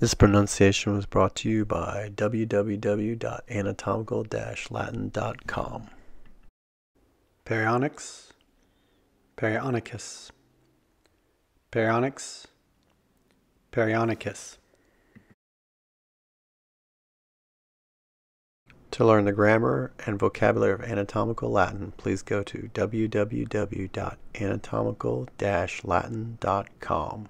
This pronunciation was brought to you by www.anatomical-latin.com. Perionyx, Perionychis, Perionyx, Perionychis. To learn the grammar and vocabulary of anatomical Latin, please go to www.anatomical-latin.com.